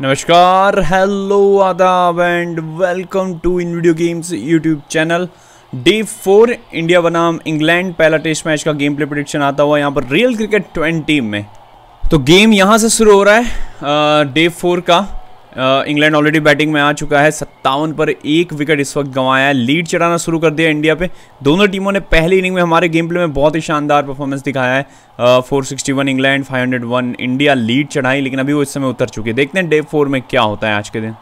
नमस्कार हेलो आदाब and welcome to in video games YouTube channel day four India बनाम England पहला test match का गेम प्ले प्रोडिक्शन आता हुआ यहाँ पर रियल क्रिकेट ट्वेंटी में। तो गेम यहाँ से शुरू हो रहा है डे फोर का। इंग्लैंड ऑलरेडी बैटिंग में आ चुका है। सत्तावन पर एक विकेट इस वक्त गंवाया है। लीड चढ़ाना शुरू कर दिया इंडिया पे। दोनों टीमों ने पहली इनिंग में हमारे गेम प्ले में बहुत ही शानदार परफॉर्मेंस दिखाया है। Four sixty one England five hundred one India lead चढ़ाई, लेकिन अभी वो इस समय उतर चुके है। देखते हैं डे फोर में क्या होता है आज के दिन।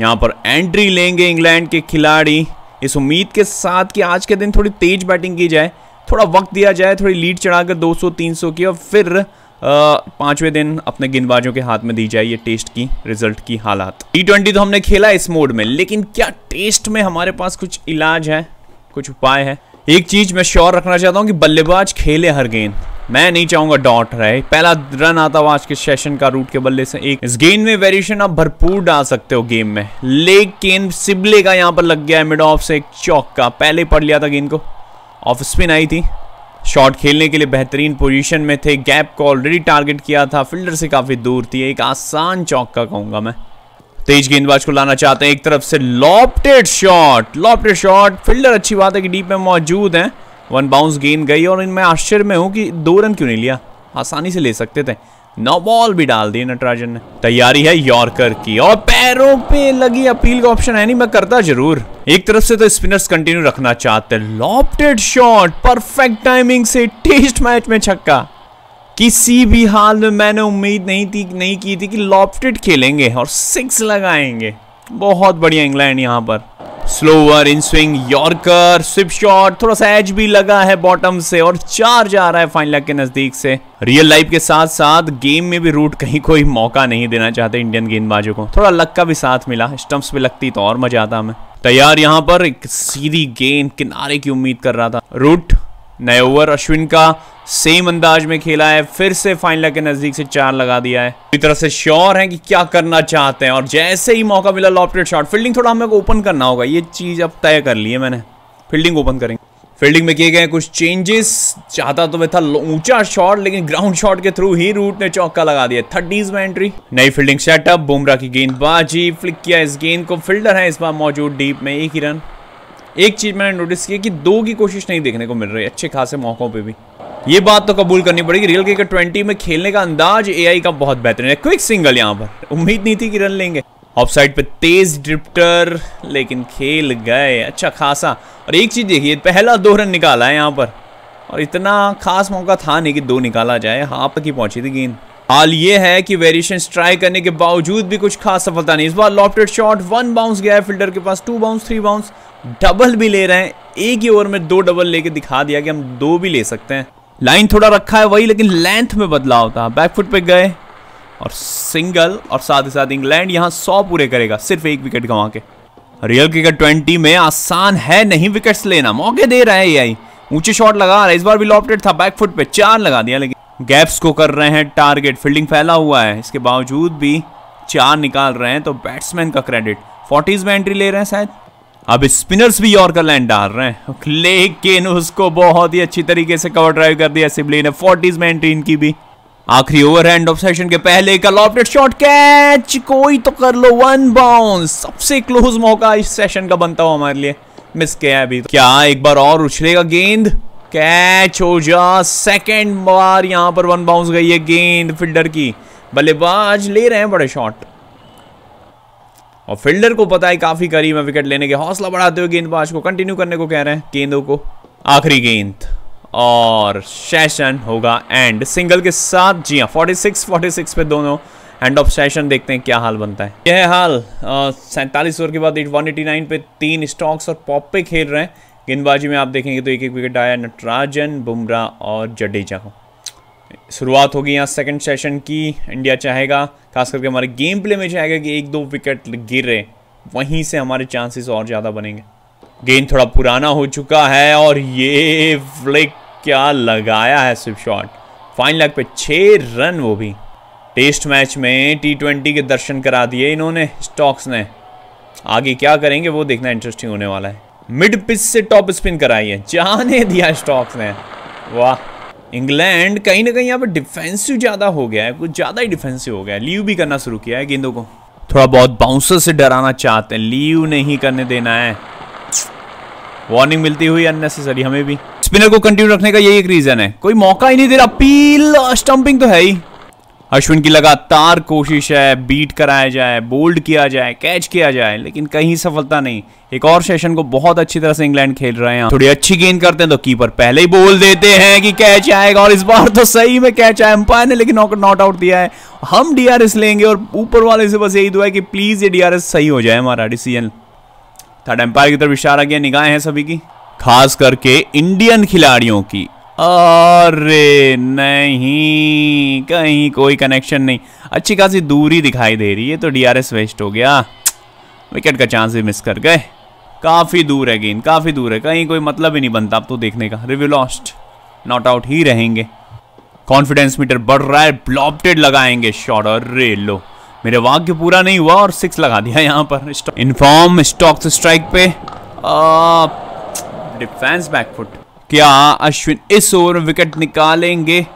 यहाँ पर एंट्री लेंगे इंग्लैंड के खिलाड़ी। इस उम्मीद के साथ कि आज के दिन थोड़ी तेज बैटिंग की जाए, थोड़ा वक्त दिया जाए, थोड़ी लीड चढ़ाकर 200-300 की, और फिर पाँचवें दिन अपने गेंदबाजों के हाथ में दी जाए ये टेस्ट की, रिज़ल्ट की हालात। टी ट्वेंटी तो हमने खेला इस मोड में, लेकिन क्या टेस्ट में हमारे पास कुछ इलाज है, कुछ उपाय है? एक चीज़ मैं श्योर रखना चाहता हूँ कि बल्लेबाज खेले हर गेंद। मैं नहीं चाहूँगा डॉट रहे पहला रन आता हुआ आज के सेशन का रूट के बल्ले से एक। इस गेंद में वेरिएशन आप भरपूर डाल सकते हो गेम में। लेकिन सिबले का यहाँ पर लग गया है मिड ऑफ़ से एक चौक का। पहले पढ़ लिया था गेंद को। ऑफ़ स्पिन आई थी। शॉट खेलने के लिए बेहतरीन पोजीशन में थे। गैप को ऑलरेडी टारगेट किया था। फील्डर से काफ़ी दूर थी। एक आसान चौका कहूँगा मैं। तेज गेंदबाज को लाना चाहते हैं। एक तरफ़ से lofted shot lofted shot. Fielder अच्छी बात है कि डीप में मौजूद है। वन बाउंस गेंद गई और इनमें आश्चर्य में हूँ कि दो रन क्यों नहीं लिया। आसानी से ले सकते थे। नौ बॉल भी डाल दी नटराजन ने। तैयारी है यॉर्कर की। और पैरों पे लगी अपील का ऑप्शन है नहीं, मैं करता ज़रूर। एक तरफ़ से तो स्पिनर्स कंटिन्यू रखना चाहते लॉप्टेड शॉट परफेक्ट टाइमिंग से टेस्ट मैच में छक्का। किसी भी हाल में मैंने उम्मीद नहीं थी, नहीं की थी कि लॉप्टेड खेलेंगे और सिक्स लगाएँगे। बहुत बढ़िया इंग्लैंड यहाँ पर। Slower in swing yorker sweep shot थोड़ा सा एज भी लगा है बॉटम से और चार जा रहा है फाइन लेग के नज़दीक से। रियल लाइफ के साथ साथ गेम में भी रूट कहीं कोई मौका नहीं देना चाहते इंडियन गेंदबाजों को। थोड़ा लक का भी साथ मिला स्टम्प्स पे लगती तो और मज़ा आता हमें। तैयार यहाँ पर, एक सीधी गेंद किनारे की उम्मीद कर रहा था। रूट नए ओवर, अश्विन का सेम अंदाज में खेला है, फिर से फाइनल के नज़दीक से चार लगा दिया है। पूरी तरह से श्योर है कि क्या करना चाहते हैं, और जैसे ही मौका मिला लॉफ्टेड शॉट फील्डिंग थोड़ा हमें ओपन करना होगा, ये चीज़ अब तय कर ली है मैंने। फील्डिंग ओपन करेंगे। फील्डिंग में किए गए कुछ चेंजेस चाहता तो मैं था ऊँचा शॉट लेकिन ग्राउंड शॉट के थ्रू ही रूट ने चौका लगा दिया। थर्टीज में एंट्री नई फील्डिंग सेटअप बुमराह की गेंदबाजी फ्लिक किया इस गेंद को फील्डर है इस बार मौजूद डीप में, एक ही रन एक चीज़ मैंने नोटिस किया कि दो की कोशिश नहीं देखने को मिल रही, अच्छे खासे मौकों पे भी। ये बात तो कबूल करनी पड़ेगी रियल क्रिकेट ट्वेंटी में खेलने का अंदाज एआई का बहुत बेहतरीन है। क्विक सिंगल यहाँ पर। उम्मीद नहीं थी कि रन लेंगे। ऑफ़ साइड पे तेज ड्रिफ्टर लेकिन खेल गए अच्छा खासा। और एक चीज़ देखिए, पहला दो रन निकाला है यहाँ पर। और इतना खास मौका था नहीं कि दो निकाला जाए, हाफ़ तक ही पहुँची थी गेंद। हाल ये है कि वेरिएशन ट्राई करने के बावजूद भी कुछ खास सफलता नहीं। इस बार लॉफ्टेड शॉट, वन बाउंस गया है फील्डर के पास, two bounce, three bounce, double भी ले रहे हैं। एक ही ओवर में दो डबल लेके दिखा दिया कि हम दो भी ले सकते हैं। लाइन थोड़ा रखा है वही, लेकिन लेंथ में बदलाव था। बैकफुट पे गए और सिंगल और साथ ही साथ इंग्लैंड यहाँ सौ पूरे करेगा, सिर्फ़ एक विकेट गंवा के। रियल क्रिकेट ट्वेंटी में आसान है नहीं विकेट्स लेना, मौके दे रहे हैं ये ऊँचे शॉट लगा रहा है, इस बार भी लॉफ्टेड था, बैकफुट पे चार लगा दिया, लेकिन गैप्स को कर रहे हैं टारगेट। फील्डिंग फैला हुआ है। इसके बावजूद भी चार निकाल रहे हैं तो बैट्समैन का क्रेडिट। फोर्टीज में एंट्री ले रहे हैं शायद। अब स्पिनर्स भी यॉर्कर लैंड डाल रहे हैं। लेकिन उसको बहुत ही अच्छी तरीके से कवर ड्राइव कर दिया सिबली ने। फोर्टीज में एंट्री इनकी भी। आखिरी ओवर हैंड ऑफ़ सेशन के पहले का लॉफ्टेड शॉट कैच कोई तो कर लो वन बाउंस सबसे क्लोज मौका इस सेशन का बनता हुआ हमारे लिए। मिस किया अभी तो। क्या एक बार और उछलेगा गेंद? कैच हो जा सेकंड बार यहाँ पर वन बाउंस गई है गेंद फील्डर की। बल्लेबाज ले रहे हैं बड़े शॉट और फील्डर को पता है काफ़ी करीब है विकेट लेने के। हौसला बढ़ाते हुए गेंदबाज को कंटिन्यू करने को कह रहे हैं गेंदों को। आखिरी गेंद। और सेशन होगा एंड सिंगल के साथ, जी हाँ 46 46 पे दोनों एंड ऑफ़ सेशन देखते हैं क्या हाल बनता है। यह हाल सैंतालीस ओवर के बाद 189 पे तीन स्टॉक्स और पॉप पे खेल रहे हैं। गेंदबाजी में आप देखेंगे तो एक एक विकेट आया नटराजन, बुमराह और जडेजा को। शुरुआत होगी यहाँ सेकंड सेशन की। इंडिया चाहेगा खास करके हमारे गेम प्ले में चाहेगा कि एक दो विकेट गिरे, वहीं से हमारे चांसेस और ज़्यादा बनेंगे। गेंद थोड़ा पुराना हो चुका है और ये फ्लिक क्या लगाया है स्विप शॉट फाइन लेग पे छः रन वो भी। टेस्ट मैच में टी ट्वेंटी के दर्शन करा दिए इन्होंने स्टॉक्स ने। आगे क्या करेंगे वो देखना इंटरेस्टिंग होने वाला है। मिड पिच से टॉप स्पिन कराई है। जाने दिया स्टॉक्स ने। वाह। इंग्लैंड कहीं ना कहीं यहाँ पर डिफेंसिव ज़्यादा हो गया है, कुछ ज़्यादा ही डिफेंसिव हो गया है। लीव भी करना शुरू किया है गेंदों को। थोड़ा बहुत बाउंसर से डराना चाहते हैं। लीव नहीं करने देना है। वार्निंग मिलती हुई अननेसेसरी हमें भी। स्पिनर को कंटिन्यू रखने का यही एक रीजन है। कोई मौका ही नहीं दे रहा। पील स्टंपिंग तो है ही। अश्विन की लगातार कोशिश है बीट कराया जाए बोल्ड किया जाए कैच किया जाए, लेकिन कहीं सफलता नहीं। एक और सेशन को बहुत अच्छी तरह से इंग्लैंड खेल रहे हैं। थोड़ी अच्छी गेंद करते हैं तो कीपर पहले ही बोल देते हैं कि कैच आएगा, और इस बार तो सही में कैच आया। अंपायर ने लेकिन नॉट आउट दिया है। हम डीआरएस लेंगे और ऊपर वाले से बस यही दुआ है कि प्लीज़ ये डीआरएस सही हो जाए हमारा डिसीज़न थर्ड एम्पायर की तरफ़ इशारा किया, निगाहें हैं सभी की। खास करके इंडियन खिलाड़ियों की। अरे नहीं, कहीं कोई कनेक्शन नहीं। अच्छी खासी दूरी दिखाई दे रही है तो डीआरएस वेस्ट हो गया। विकेट का चांस भी मिस कर गए। काफ़ी दूर है गेंद, काफ़ी दूर है। कहीं कोई मतलब ही नहीं बनता अब तो देखने का। रिव्यू लॉस्ट नॉट आउट ही रहेंगे। कॉन्फिडेंस मीटर बढ़ रहा है ब्लॉपटेड लगाएँगे शॉट और रे लो, मेरे वाक्य पूरा नहीं हुआ और सिक्स लगा दिया यहाँ पर। इन्फॉर्म स्टॉक स्ट्राइक पे। डिफेंस बैकफुट क्या अश्विन इस ओवर विकेट निकालेंगे?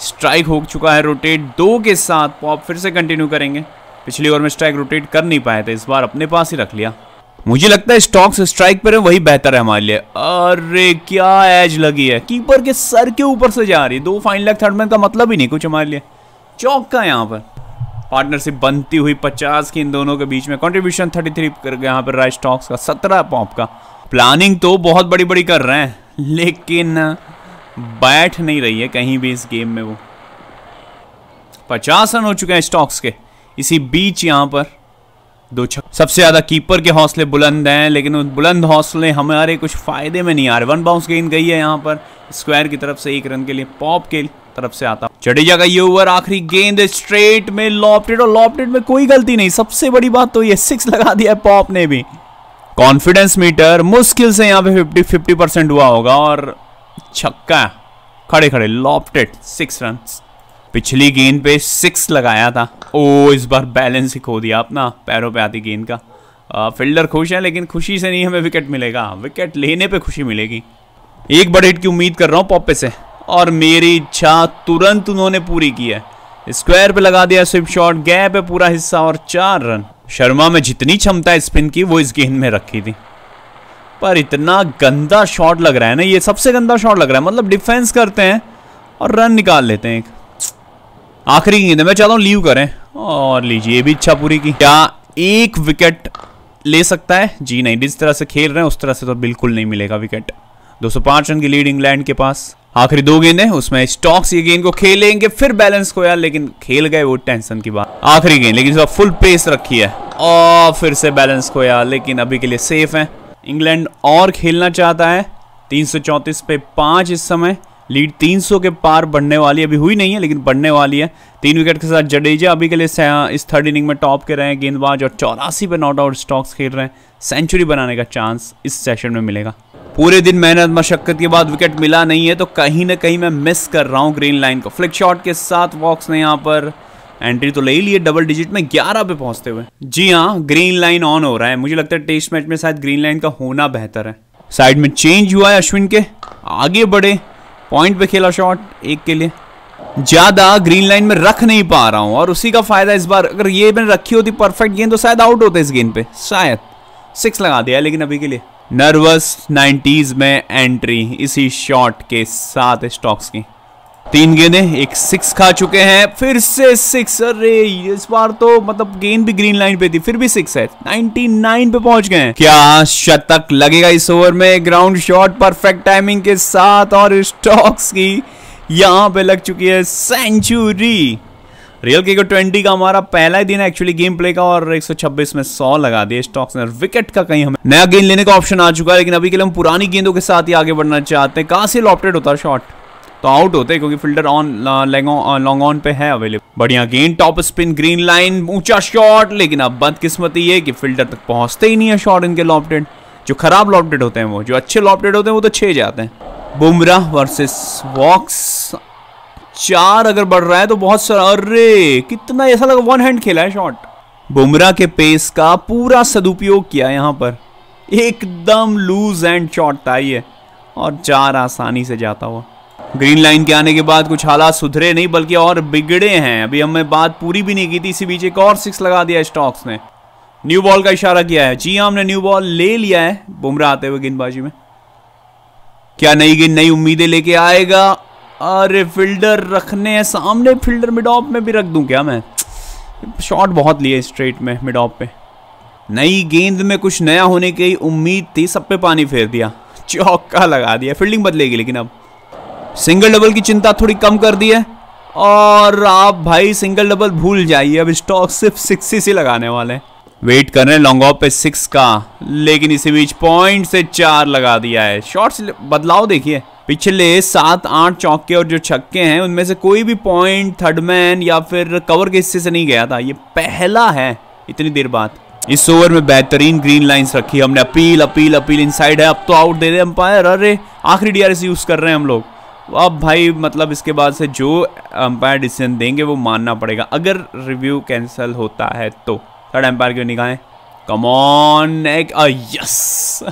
स्ट्राइक हो चुका है रोटेट दो के साथ पॉप फिर से कंटिन्यू करेंगे। पिछली ओवर में स्ट्राइक रोटेट कर नहीं पाए थे, इस बार अपने पास ही रख लिया। मुझे लगता है स्टॉक्स स्ट्राइक पर है, वही बेहतर है हमारे लिए। अरे, क्या एज लगी है। कीपर के सर के ऊपर से जा रही है। दो फाइन लेग थर्ड मैन का मतलब ही नहीं कुछ हमारे लिए। चौक का यहाँ पर। पार्टनरशिप बनती हुई 50 की इन दोनों के बीच में। कंट्रीब्यूशन 33 कर गया यहाँ पर राइट स्टॉक्स का 17 पॉप का। प्लानिंग तो बहुत बड़ी बड़ी कर रहे हैं। लेकिन बैठ नहीं रही है कहीं भी इस गेम में वो। 50 रन हो चुके हैं स्टॉक्स के। इसी बीच यहाँ पर दो छक सबसे ज़्यादा कीपर के हौसले बुलंद हैं, लेकिन बुलंद हौसले हमारे कुछ फ़ायदे में नहीं आ रहे। वन बाउंस गेंद गई है यहाँ पर स्क्वायर की तरफ़ से, एक रन के लिए पॉप के तरफ़ से आता। जडेजा का ये ओवर, आखिरी गेंद स्ट्रेट में लॉपटेड और लॉपटेड में कोई गलती नहीं। सबसे बड़ी बात तो ये सिक्स लगा दिया है पॉप ने भी। कॉन्फिडेंस मीटर मुश्किल से यहाँ पे फिफ्टी फिफ्टी परसेंट हुआ होगा और छक्का खड़े खड़े लॉपटेड सिक्स रन पिछली गेंद पे सिक्स लगाया था। ओ, इस बार बैलेंस ही खो दिया अपना पैरों पे आती गेंद का। फील्डर खुश है, लेकिन खुशी से नहीं हमें विकेट मिलेगा। विकेट लेने पे खुशी मिलेगी। एक बड़े हिट की उम्मीद कर रहा हूँ पॉपे से। और मेरी इच्छा तुरंत उन्होंने पूरी की है। स्क्वायर पे लगा दिया स्विप शॉट गैप है पूरा हिस्सा और चार रन शर्मा में जितनी क्षमता स्पिन की, वो इस गेंद में रखी थी। पर इतना गंदा शॉट लग रहा है ना, ये सबसे गंदा शॉट लग रहा है। मतलब डिफेंस करते हैं और रन निकाल लेते हैं एक। आखिरी गेंद मैं चाहता हूँ लीव करें। और लीजिए भी इच्छा पूरी की। क्या एक विकेट ले सकता है? जी नहीं, जिस तरह से खेल रहे हैं, उस तरह से तो बिल्कुल नहीं मिलेगा विकेट 205 रन की लीड इंग्लैंड के पास। आखिरी दो गेंद है, उसमें स्टॉक्स ये गेंद को खेलेंगे, फिर बैलेंस को यार, लेकिन खेल गए वो टेंशन की बात। आखिरी गेंद, लेकिन फुल पेस रखी है। और फिर से बैलेंस को यार, लेकिन अभी के लिए सेफ़ है। इंग्लैंड और खेलना चाहता है। तीन पे पाँच इस समय। लीड 300 के पार बढ़ने वाली, अभी हुई नहीं है, लेकिन बढ़ने वाली है। तीन विकेट के साथ जडेजा अभी के लिए इस थर्ड इनिंग में टॉप के रहे हैं गेंदबाज, और चौरासी पे नॉट आउट स्टॉक्स खेल रहे हैं। सेंचुरी बनाने का चांस इस सेशन में मिलेगा। पूरे दिन मेहनत, मशक्कत के बाद विकेट मिला नहीं है तो कहीं ना कहीं मैं मिस कर रहा हूँ ग्रीन लाइन को। फ्लिक शॉट के साथ वॉक्स ने यहाँ पर एंट्री तो ले ही लिए डबल डिजिट में 11 पे पहुँचते हुए। जी हाँ ग्रीन लाइन ऑन हो रहा है। मुझे लगता है टेस्ट मैच में शायद ग्रीन लाइन का होना बेहतर है। साइड में चेंज हुआ है अश्विन के। आगे बढ़े। पॉइंट पे खेला शॉट एक के लिए। ज़्यादा ग्रीन लाइन में रख नहीं पा रहा हूँ, और उसी का फ़ायदा इस बार, अगर ये मैंने रखी होती परफेक्ट गेंद तो शायद आउट होता इस गेंद पे। शायद। सिक्स लगा दिया लेकिन अभी के लिए। नर्वस नाइन्टीज में एंट्री इसी शॉट के साथ स्टॉक्स की। तीन गेंदे, एक सिक्स खा चुके हैं, फिर से सिक्स अरे, इस बार तो मतलब गेंद भी ग्रीन लाइन पे थी, फिर भी सिक्स है। 99 पे पहुँच गए क्या शतक लगेगा इस ओवर में? ग्राउंड शॉट परफेक्ट टाइमिंग के साथ और स्टॉक्स की यहाँ पे लग चुकी है सेंचुरी रियल के ट्वेंटी का हमारा पहला ही दिन एक्चुअली गेम प्ले का और 126 में 100 लगा दिए स्टॉक्स ने विकेट का कहीं हमें नया गेंद लेने का ऑप्शन आ चुका है, लेकिन अभी के लिए हम पुरानी गेंदों के साथ ही आगे बढ़ना चाहते हैं। कहाँ से लॉप्टेड होता है शॉट तो आउट होते हैं, क्योंकि फिल्डर ऑन लॉन्ग ऑन पे है अवेलेबल बढ़िया गेंद टॉप स्पिन ग्रीन लाइन ऊँचा शॉट लेकिन अब बदकिस्मती ये कि फिल्डर तक पहुँचते ही नहीं है शॉट इनके लॉपटेड जो खराब लॉपटेड होते हैं वो, जो अच्छे लॉपटेड होते हैं, वो तो छह जाते हैं। बुमराह वर्सेस वॉक्स चार अगर बढ़ रहा है तो बहुत सारा, अरे, कितना ऐसा लगा वन हैंड खेला है शॉट बुमराह के पेस का पूरा सदुपयोग किया यहाँ पर। एकदम लूज एंड शॉट था ये, और चार आसानी से जाता हुआ। ग्रीन लाइन के आने के बाद कुछ हालात सुधरे नहीं, बल्कि और बिगड़े हैं। अभी हमने बात पूरी भी नहीं की थी, इसी बीच एक और सिक्स लगा दिया स्टॉक्स ने। न्यू बॉल का इशारा किया है। जी हाँ हमने न्यू बॉल ले लिया है बुमराह आते हुए गेंदबाजी में। क्या नई गेंद, नई उम्मीदें लेके आएगा? अरे फील्डर रखने हैं, सामने फील्डर मिड ऑफ़ में भी रख दूँ क्या मैं? शॉट बहुत लिए स्ट्रेट में मिड ऑफ़ पे। नई गेंद में कुछ नया होने की उम्मीद थी, सब पे पानी फेर दिया। चौका लगा दिया, फील्डिंग बदलेगी लेकिन अब। सिंगल डबल की चिंता थोड़ी कम कर दी है। और आप भाई, सिंगल डबल भूल जाइए, अब स्टॉक सिर्फ़ सिक्स ही लगाने वाले हैं। वेट कर रहे हैं लॉन्ग ऑफ़ पे सिक्स का। लेकिन इसी बीच पॉइंट से चार लगा दिया है। शॉट्स बदलाव देखिए। पिछले सात, आठ चौके और जो छक्के हैं, उनमें से कोई भी पॉइंट थर्ड मैन या फिर कवर के हिस्से से नहीं गया था। ये पहला है इतनी देर बाद। इस ओवर में बेहतरीन ग्रीन लाइंस रखी हमने। अपील अपील अपील इनसाइड है। अब तो आउट दे रहे अंपायर अरे, आखिरी डीआरएस यूज़ कर रहे हैं हम लोग। अब भाई मतलब इसके बाद से जो अंपायर डिसीज़न देंगे, वो मानना पड़ेगा। अगर रिव्यू कैंसिल होता है तो। थर्ड एम्पायर की निगाहें। कमॉन एक यस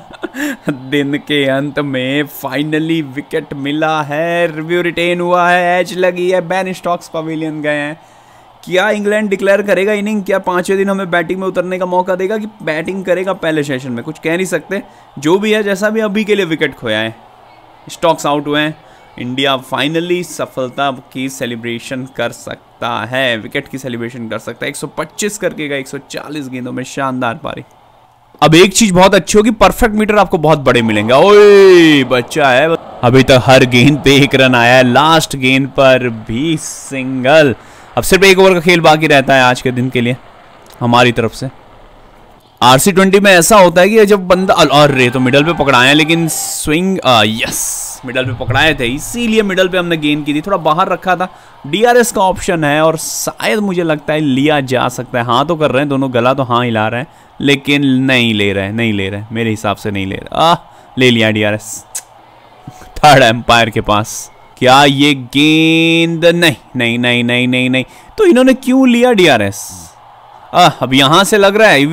दिन के अंत में फाइनली विकेट मिला है. रिव्यू रिटेन हुआ है. एच लगी है. बैन स्टॉक्स पवेलियन गए हैं. क्या इंग्लैंड डिक्लेयर करेगा इनिंग क्या पाँचवें दिन हमें बैटिंग में उतरने का मौका देगा कि बैटिंग करेगा पहले सेशन में? कुछ कह नहीं सकते. जो भी है, जैसा भी अभी के लिए विकेट खोया है. स्टॉक्स आउट हुए हैं. इंडिया फाइनली सफलता की सेलिब्रेशन कर सकता है विकेट की सेलिब्रेशन कर सकता है। 125 करके गए 140 गेंदों में शानदार पारी। अब एक चीज़ बहुत अच्छी होगी परफेक्ट मीटर आपको बहुत बड़े मिलेंगे। ओए, बच्चा है। अभी तक हर गेंद पे एक रन आया है। लास्ट गेंद पर भी सिंगल अब सिर्फ़ एक ओवर का खेल बाकी रहता है आज के दिन के लिए, हमारी तरफ़ से। आरसी ट्वेंटी में ऐसा होता है कि जब बंदा अरे तो मिडल पे पकड़ाए लेकिन स्विंग आ, यस मिडल पे पकड़ाए थे। इसीलिए मिडल पे हमने गेंद की थी। थोड़ा बाहर रखा था। डीआरएस का ऑप्शन है और शायद मुझे लगता है लिया जा सकता है। हाँ तो कर रहे हैं दोनों गला तो हाँ हिला रहे हैं लेकिन नहीं ले रहे नहीं ले रहे। मेरे हिसाब से नहीं ले रहे। आ ले लिया डीआरएस थर्ड एम्पायर के पास। क्या ये गेंद नहीं नहीं नहीं नहीं नहीं नहीं। तो इन्होंने क्यों लिया डीआरएस अब यहाँ से लग रहा है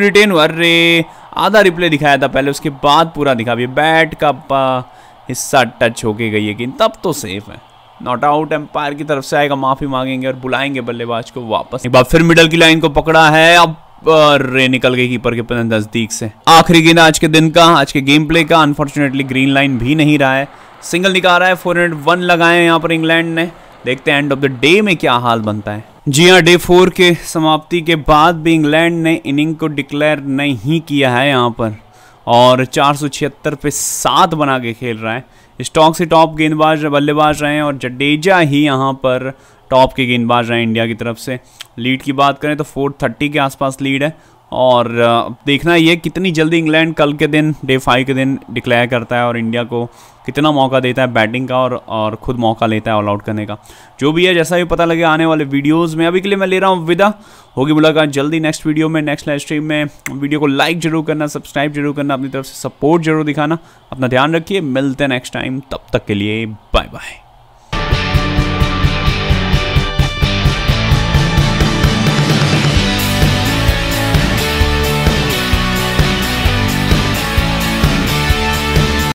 रिटेन, अरे, आधा रिप्ले दिखाया था पहले, उसके बाद पूरा दिखा भी बैट का हिस्सा टच होके गई गेंद, तब तो सेफ़ है। नॉट आउट एम्पायर की तरफ़ से आएगा, माफ़ी मांगेंगे और बुलाएँगे बल्लेबाज को वापस। एक बार फिर मिडल की लाइन को पकड़ा है, अब रे निकल गई कीपर के नज़दीक से। आखिरी गेंद आज के दिन का, आज के गेम प्ले का अनफॉर्चुनेटली ग्रीन लाइन भी नहीं रहा है। सिंगल निकाल रहा है फोर हंड्रेड वन लगाए यहाँ पर इंग्लैंड ने। देखते हैं एंड ऑफ़ द डे में क्या हाल बनता है। जी हाँ डे फोर के समाप्ति के बाद भी इंग्लैंड ने इनिंग को डिक्लेयर नहीं किया है यहाँ पर और चार सौ छिहत्तर पे सात बना के खेल रहा है। स्टॉक से टॉप गेंदबाज बल्लेबाज रहे हैं और जडेजा ही यहाँ पर टॉप के गेंदबाज रहे हैं इंडिया की तरफ़ से। लीड की बात करें तो 430 के आसपास लीड है और देखना ये कितनी जल्दी इंग्लैंड कल के दिन, डे फाइव के दिन डिक्लेयर करता है और इंडिया को कितना मौका देता है बैटिंग का और और खुद मौका लेता है ऑल आउट करने का। जो भी है, जैसा भी पता लगे, आने वाले वीडियोस में। अभी के लिए मैं ले रहा हूँ विदा। होगी मुलाकात जल्दी नेक्स्ट वीडियो में नेक्स्ट लाइव स्ट्रीम में। वीडियो को लाइक ज़रूर करना सब्सक्राइब ज़रूर करना, अपनी तरफ़ से सपोर्ट ज़रूर दिखाना। अपना ध्यान रखिए। मिलते हैं नेक्स्ट टाइम तब तक के लिए बाय बाय